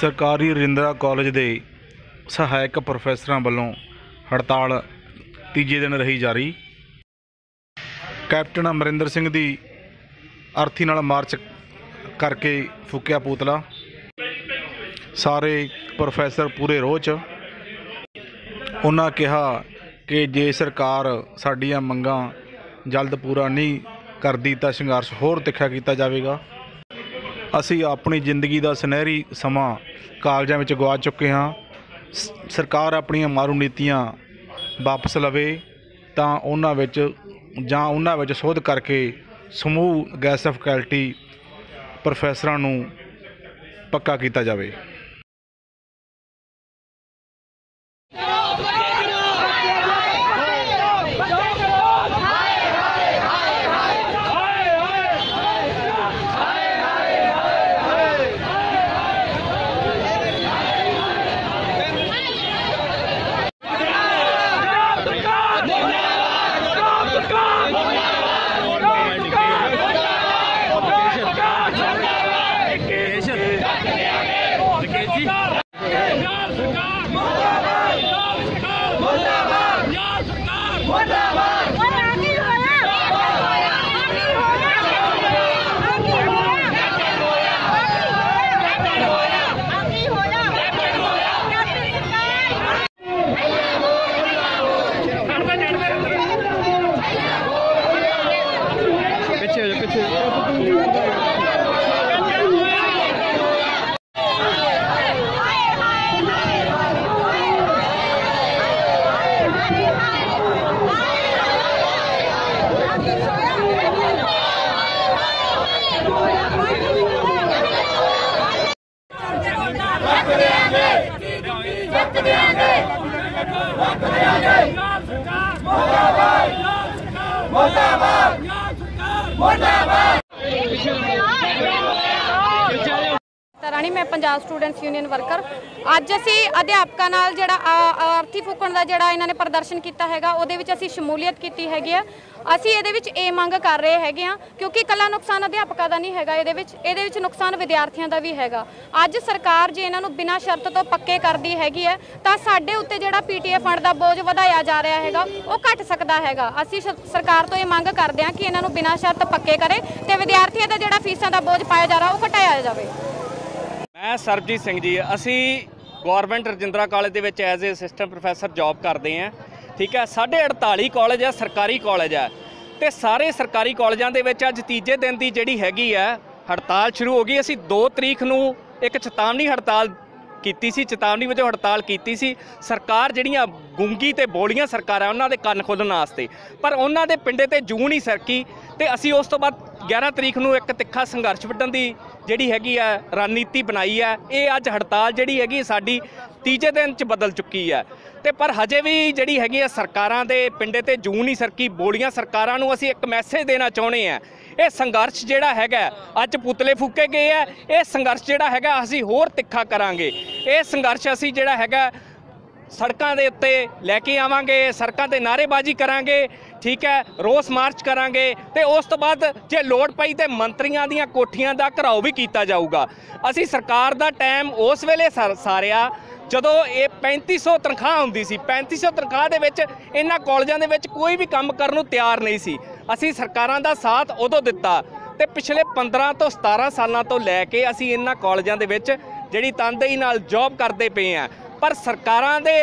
ਸਰਕਾਰੀ ਰਿੰਦਰਾ ਕਾਲਜ ਦੇ ਸਹਾਇਕ ਪ੍ਰੋਫੈਸਰਾਂ ਵੱਲੋਂ ਹੜਤਾਲ ਤੀਜੇ ਦਿਨ ਰਹੀ ਜਾਰੀ। ਕੈਪਟਨ ਅਮਰਿੰਦਰ ਸਿੰਘ ਦੀ ਅਰਥੀ ਨਾਲ ਮਾਰਚ ਕਰਕੇ ਫੂਕਿਆ ਪੂਤਲਾ। ਸਾਰੇ ਪ੍ਰੋਫੈਸਰ ਪੂਰੇ ਰੋਹ ਉਹਨਾਂ ਕਿਹਾ ਕਿ ਜੇ ਸਰਕਾਰ ਸਾਡੀਆਂ ਮੰਗਾਂ ਜਲਦ ਪੂਰਾ ਨਹੀਂ ਕਰਦੀ ਤਾਂ ਸੰਘਰਸ਼ ਹੋਰ ਤਿੱਖਾ ਕੀਤਾ ਜਾਵੇਗਾ। ਅਸੀਂ ਆਪਣੀ ਜ਼ਿੰਦਗੀ ਦਾ ਸੁਨਹਿਰੀ ਸਮਾਂ ਕਾਲਜਾਂ ਵਿੱਚ ਗਵਾ ਚੁੱਕੇ ਹਾਂ। ਸ- ਸਰਕਾਰ ਆਪਣੀਆਂ ਮਾਰੂ ਨੀਤੀਆਂ ਵਾਪਸ ਲਵੇ ਤਾਂ ਉਹਨਾਂ ਵਿੱਚ ਜਾਂ ਉਹਨਾਂ ਵਿੱਚ ਸੋਧ ਕਰਕੇ ਸਮੂਹ ਗੈਸ ਫੈਕਲਟੀ ਪ੍ਰੋਫੈਸਰਾਂ ਨੂੰ ਪੱਕਾ ਕੀਤਾ ਜਾਵੇ। Murda! ਰਾਣੀ ਮੈਂ ਪੰਜਾਬ ਸਟੂਡੈਂਟਸ ਯੂਨੀਅਨ ਵਰਕਰ ਅੱਜ ਅਸੀਂ ਅਧਿਆਪਕਾਂ ਨਾਲ ਜਿਹੜਾ, ਆ- ਆਰਥੀ ਫੂਕਣ ਦਾ ਜਿਹੜਾ ਇਹਨਾਂ ਨੇ ਪ੍ਰਦਰਸ਼ਨ ਕੀਤਾ ਹੈਗਾ, ਉਹਦੇ ਵਿੱਚ ਅਸੀਂ ਸ਼ਮੂਲੀਅਤ ਕੀਤੀ ਹੈਗੀ ਆ। ਅਸੀਂ ਇਹਦੇ ਵਿੱਚ ਇਹ ਮੰਗ ਕਰ ਰਹੇ ਹੈਗੇ ਆ, ਕਿਉਂਕਿ ਕੱਲਾ ਨੁਕਸਾਨ ਅਧਿਆਪਕਾਂ ਦਾ ਨਹੀਂ ਹੈਗਾ ਇਹਦੇ ਵਿੱਚ ਇਹਦੇ ਵਿੱਚ ਨੁਕਸਾਨ ਵਿਦਿਆਰਥੀਆਂ ਦਾ ਵੀ ਹੈਗਾ। ਅੱਜ ਸਰਕਾਰ ਜੇ ਇਹਨਾਂ ਨੂੰ ਬਿਨਾਂ ਸ਼ਰਤ ਤੋਂ ਪੱਕੇ ਕਰਦੀ ਹੈਗੀ ਹੈ, ਤਾਂ ਸਾਡੇ ਉੱਤੇ ਜਿਹੜਾ ਪੀਟੀਏ ਫੰਡ ਦਾ ਬੋਝ ਵਧਾਇਆ ਜਾ ਰਿਹਾ ਹੈਗਾ, ਉਹ ਘਟ ਸਕਦਾ ਹੈਗਾ। ਅਸੀਂ ਸ- ਸਰਕਾਰ ਤੋਂ ਇਹ ਮੰਗ ਕਰਦੇ ਹਾਂ ਕਿ ਇਹਨਾਂ ਨੂੰ ਬਿਨਾਂ ਸ਼ਰਤ ਪੱਕੇ ਕਰੇ ਤੇ ਵਿਦਿਆਰਥੀਆਂ ਦਾ ਜਿਹੜਾ ਫੀਸਾਂ ਦਾ ਬੋਝ ਪਾਇਆ ਜਾ ਰਿਹਾ, ਉਹ ਘਟਾਇਆ ਜਾਵੇ। ਮੈਂ ਸਰਬਜੀਤ ਸਿੰਘ ਜੀ, ਅਸੀਂ ਗਵਰਨਮੈਂਟ ਰਜਿੰਦਰਾ ਕਾਲਜ ਦੇ ਵਿੱਚ as a assistant professor job ਕਰਦੇ ਆਂ ਠੀਕ ਹੈ ਸਾਡੇ 48 ਕਾਲਜ ਹੈ, ਸਰਕਾਰੀ ਕਾਲਜ ਹੈ। ਤੇ ਸਾਰੇ ਸਰਕਾਰੀ ਕਾਲਜਾਂ ਦੇ ਵਿੱਚ ਅੱਜ ਤੀਜੇ ਦਿਨ ਦੀ ਜਿਹੜੀ ਹੈਗੀ ਹੈ, ਹੜਤਾਲ ਸ਼ੁਰੂ ਹੋ ਗਈ। ਅਸੀਂ 2 ਤਰੀਕ ਨੂੰ ਇੱਕ ਚੇਤਾਵਨੀ ਹੜਤਾਲ ਕੀਤੀ ਸੀ, ਚੇਤਾਵਨੀ ਵਜੋਂ ਹੜਤਾਲ ਕੀਤੀ ਸੀ। ਸਰਕਾਰ ਜਿਹੜੀਆਂ ਗੁੰਗੀ ਤੇ ਬੋਲੀਆਂ ਸਰਕਾਰਾਂ, ਉਹਨਾਂ ਦੇ ਕੰਨ ਖੋਲ੍ਹਣ ਵਾਸਤੇ। ਪਰ ਉਹਨਾਂ ਦੇ ਪਿੰਡੇ ਤੇ ਜੂੰ ਨਹੀਂ ਸਰਕੀ ਤੇ ਅਸੀਂ ਉਸ ਤੋਂ ਬਾਅਦ 11 ਤਰੀਕ ਨੂੰ ਇੱਕ ਤਿੱਖਾ ਸੰਘਰਸ਼ ਵਿੱਢਣ ਦੀ ਜਿਹੜੀ ਹੈਗੀ ਆ, ਰਣਨੀਤੀ ਬਣਾਈ ਹੈ ਇਹ ਅੱਜ ਹੜਤਾਲ ਜਿਹੜੀ ਹੈਗੀ, ਸਾਡੀ ਤੀਜੇ ਦਿਨ ਚ ਬਦਲ ਚੁੱਕੀ ਹੈ ਤੇ ਪਰ ਹਜੇ ਵੀ ਜਿਹੜੀ ਹੈਗੀ ਆ ਸਰਕਾਰਾਂ ਦੇ ਪਿੰਡੇ ਤੇ ਜੂੰ ਨਹੀਂ ਸਰਕੀ, ਬੋਲੀਆਂ ਸਰਕਾਰਾਂ ਨੂੰ ਅਸੀਂ ਇੱਕ ਮੈਸੇਜ ਦੇਣਾ ਚਾਹੁੰਦੇ ਆ ਇਹ ਸੰਘਰਸ਼ ਜਿਹੜਾ ਹੈਗਾ, ਅੱਜ ਪੁਤਲੇ ਫੂਕੇ ਗਏ ਆ, ਇਹ ਸੰਘਰਸ਼ ਜਿਹੜਾ ਹੈਗਾ ਅਸੀਂ ਹੋਰ ਤਿੱਖਾ ਕਰਾਂਗੇ। ਇਹ ਸੰਘਰਸ਼ ਅਸੀਂ ਜਿਹੜਾ ਹੈਗਾ, ਸੜਕਾਂ ਦੇ ਉੱਤੇ ਲੈ ਕੇ ਆਵਾਂਗੇ, ਸੜਕਾਂ ਤੇ ਨਾਅਰੇਬਾਜ਼ੀ ਕਰਾਂਗੇ, ਠੀਕ ਹੈ, ਰੋਸ ਮਾਰਚ ਕਰਾਂਗੇ ਤੇ ਉਸ ਤੋਂ ਬਾਅਦ ਜੇ ਲੋੜ ਪਈ ਤੇ ਮੰਤਰੀਆਂ ਦੀਆਂ ਕੋਠੀਆਂ ਦਾ ਘਰਾਓ ਵੀ ਕੀਤਾ ਜਾਊਗਾ। ਅਸੀਂ ਸਰਕਾਰ ਦਾ ਟਾਈਮ ਉਸ ਵੇਲੇ ਸਰ- ਸਾਰਿਆ ਜਦੋਂ ਇਹ 3500 ਤਨਖਾਹ ਹੁੰਦੀ ਸੀ 3500 ਤਨਖਾਹ ਦੇ ਵਿੱਚ ਇਹਨਾਂ ਕਾਲਜਾਂ ਦੇ ਵਿੱਚ ਕੋਈ ਵੀ ਕੰਮ ਕਰਨ ਨੂੰ ਤਿਆਰ ਨਹੀਂ ਸੀ। ਅਸੀਂ ਸਰਕਾਰਾਂ ਦਾ ਸਾਥ ਉਦੋਂ ਦਿੱਤਾ ਤੇ ਪਿਛਲੇ 15 ਤੋਂ 17 ਸਾਲਾਂ ਤੋਂ ਲੈ ਕੇ ਅਸੀਂ ਇਹਨਾਂ ਕਾਲਜਾਂ ਦੇ ਵਿੱਚ ਜਿਹੜੀ ਤਨਦੇਹੀ ਨਾਲ ਜੌਬ ਕਰਦੇ ਪਏ ਆ ਪਰ ਸਰਕਾਰਾਂ ਦੇ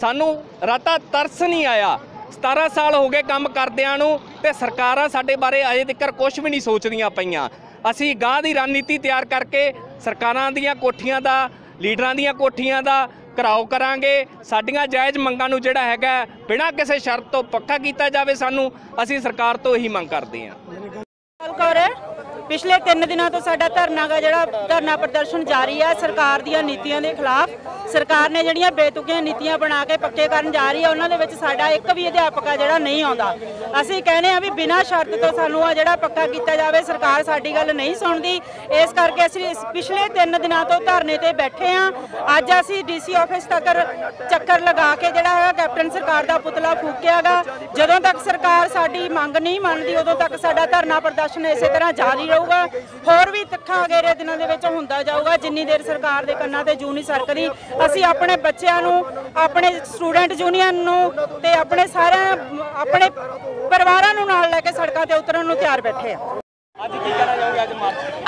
ਸਾਨੂੰ ਰਾਤਾ ਤਰਸ ਨਹੀਂ ਆਇਆ। 17 ਸਾਲ ਹੋ ਗਏ ਕੰਮ ਕਰਦਿਆਂ ਨੂੰ ਤੇ ਸਰਕਾਰਾਂ ਸਾਡੇ ਬਾਰੇ ਅਜੇ ਤੱਕ ਕੁਝ ਵੀ ਨਹੀਂ ਸੋਚਦੀਆਂ ਪਈਆਂ। ਅਸੀਂ ਗਾਂ ਦੀ ਰਣਨੀਤੀ ਤਿਆਰ ਕਰਕੇ ਸਰਕਾਰਾਂ ਦੀਆਂ ਕੋਠੀਆਂ ਦਾ ਲੀਡਰਾਂ ਦੀਆਂ ਕੋਠੀਆਂ ਦਾ ਘਰਾਓ ਕਰਾਂਗੇ। ਸਾਡੀਆਂ ਜਾਇਜ਼ ਮੰਗਾਂ ਨੂੰ ਜਿਹੜਾ ਹੈਗਾ ਬਿਨਾਂ ਕਿਸੇ ਸ਼ਰਤ ਤੋਂ ਪੱਕਾ ਕੀਤਾ ਜਾਵੇ ਸਾਨੂੰ, ਅਸੀਂ ਸਰਕਾਰ ਤੋਂ ਇਹੀ ਮੰਗ ਕਰਦੇ ਹਾਂ। ਪਿਛਲੇ 3 ਦਿਨਾਂ ਤੋਂ ਸਾਡਾ ਧਰਨਾ ਗਾ ਜਿਹੜਾ ਧਰਨਾ ਪ੍ਰਦਰਸ਼ਨ ਜਾਰੀ ਹੈ ਸਰਕਾਰ ਦੀਆਂ ਨੀਤੀਆਂ ਦੇ ਖਿਲਾਫ। ਸਰਕਾਰ ਨੇ ਜਿਹੜੀਆਂ ਬੇਤੁਕੀਆਂ ਨੀਤੀਆਂ ਬਣਾ ਕੇ ਪੱਕੇ ਕਰਨ ਜਾ ਰਹੀ ਹੈ ਉਹਨਾਂ ਦੇ ਵਿੱਚ ਸਾਡਾ ਇੱਕ ਵੀ ਅਧਿਆਪਕ ਆ ਜਿਹੜਾ ਨਹੀਂ ਆਉਂਦਾ। ਅਸੀਂ ਕਹਿੰਦੇ ਆ ਵੀ ਬਿਨਾਂ ਸ਼ਰਤ ਤੋਂ ਸਾਨੂੰ ਆ ਜਿਹੜਾ ਪੱਕਾ ਕੀਤਾ ਜਾਵੇ, ਸਰਕਾਰ ਸਾਡੀ ਗੱਲ ਨਹੀਂ ਸੁਣਦੀ। ਇਸ ਕਰਕੇ ਅਸੀਂ ਪਿਛਲੇ 3 ਦਿਨਾਂ ਤੋਂ ਧਰਨੇ ਤੇ ਬੈਠੇ ਆ। ਅੱਜ ਅਸੀਂ ਡੀਸੀ ਆਫਿਸ ਤੱਕ ਚੱਕਰ ਲਗਾ ਕੇ ਜਿਹੜਾ ਹੈਗਾ ਕੈਪਟਨ ਸਰਕਾਰ ਦਾ ਪੁਤਲਾ ਫੂਕਿਆਗਾ। ਜਦੋਂ ਤੱਕ ਸਰਕਾਰ ਸਾਡੀ ਮੰਗ ਨਹੀਂ ਮੰਨਦੀ, ਉਦੋਂ ਤੱਕ ਸਾਡਾ ਧਰਨਾ ਪ੍ਰਦਰਸ਼ਨ ਇਸੇ ਤਰ੍ਹਾਂ ਜਾਰੀ ਰਹੂਗਾ। ਹੋਰ ਵੀ ਤਿੱਖਾ ਅਗੇਰੇ ਦਿਨਾਂ ਦੇ ਵਿੱਚ ਹੁੰਦਾ ਜਾਊਗਾ। ਜਿੰਨੀ ਦੇਰ ਸਰਕਾਰ ਦੇ ਕੰਨਾਂ ਤੇ ਜੂ ਨਹੀਂ ਸਰਕਦੀ ਅਸੀਂ ਆਪਣੇ ਬੱਚਿਆਂ ਨੂੰ ਆਪਣੇ ਸਟੂਡੈਂਟ ਯੂਨੀਅਨ ਨੂੰ ਤੇ ਆਪਣੇ ਸਾਰਿਆਂ ਆਪਣੇ ਪਰਿਵਾਰਾਂ ਨੂੰ ਨਾਲ ਲੈ ਕੇ ਸੜਕਾਂ ਤੇ ਉਤਰਨ ਨੂੰ ਤਿਆਰ ਬੈਠੇ ਆ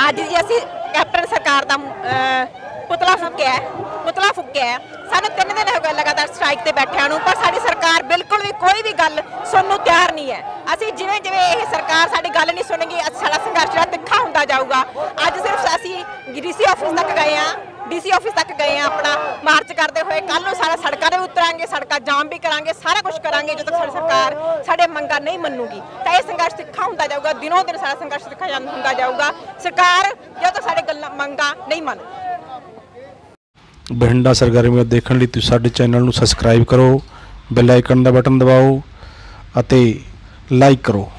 ਅੱਜ ਜੀ ਅਸੀਂ ਕੈਪਟਨ ਸਰਕਾਰ ਦਾ ਅਹ, ਪੁਤਲਾ ਫੂਕਿਆ ਹੈ। ਪੁਤਲਾ ਫੂਕਿਆ ਹੈ। ਸਾਨੂੰ ਤਿੰਨ ਦਿਨ ਹੋ ਗਏ ਲਗਾਤਾਰ ਸਟ੍ਰਾਈਕ ਤੇ ਬੈਠਿਆਂ ਨੂੰ ਪਰ ਸਾਡੀ ਸਰਕਾਰ ਬਿਲਕੁਲ ਵੀ ਕੋਈ ਵੀ ਗੱਲ ਸੁਣਨ ਨੂੰ ਤਿਆਰ ਨਹੀਂ ਹੈ ਅਸੀਂ ਜਿਵੇਂ ਜਿਵੇਂ ਇਹ ਸਰਕਾਰ ਸਾਡੀ ਗੱਲ ਨਹੀਂ ਸੁਣੇਗੀ ਅੱਜ ਸਾਡਾ ਸੰਘਰਸ਼ ਜਿਹੜਾ ਜਾਊਗਾ। ਅੱਜ ਸਿਰਫ ਅਸੀਂ ਡੀਸੀ ਆਫਿਸ ਤੱਕ ਗਏ ਆ ਡੀਸੀ ਆਫਿਸ ਤੱਕ ਗਏ ਆ ਆਪਣਾ ਮਾਰਚ ਕਰਦੇ ਹੋਏ। ਕੱਲ ਨੂੰ ਸਾਰਾ ਸੜਕਾਂ ਤੇ ਉਤਰਾਂਗੇ, ਸੜਕਾਂ ਜਾਮ ਵੀ ਕਰਾਂਗੇ, ਸਾਰਾ ਕੁਝ ਕਰਾਂਗੇ, ਜਦੋਂ ਤੱਕ ਸਰਕਾਰ ਸਾਡੇ ਮੰਗਾਂ ਨਹੀਂ ਮੰਨੂਗੀ। ਤਾਂ ਇਹ ਸੰਘਰਸ਼ ਤਿੱਖਾ ਹੁੰਦਾ ਜਾਊਗਾ, ਦਿਨੋਂ ਦਿਨ ਸਾਡਾ ਸੰਘਰਸ਼ ਤਿੱਖਾ ਜਾਂ- ਹੁੰਦਾ ਜਾਊਗਾ। ਸਰਕਾਰ ਜਦੋਂ ਤੱਕ ਸਾਡੇ ਗੱਲਾਂ, ਮੰਗਾਂ ਨਹੀਂ ਮੰਨਦੀ ਬਠਿੰਡਾ ਸਰਗਰਮੀਆਂ ਦੇਖਣ ਲਈ ਤੁਸੀਂ ਸਾਡੇ ਚੈਨਲ ਨੂੰ ਸਬਸਕ੍ਰਾਈਬ ਕਰੋ, ਬੈਲ ਆਈਕਨ ਦਾ ਬਟਨ ਦਬਾਓ ਅਤੇ ਲਾਈਕ ਕਰੋ।